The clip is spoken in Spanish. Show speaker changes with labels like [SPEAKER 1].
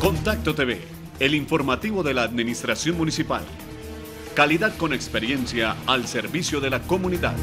[SPEAKER 1] Contacto TV, el informativo de la Administración Municipal. Calidad con experiencia al servicio de la comunidad.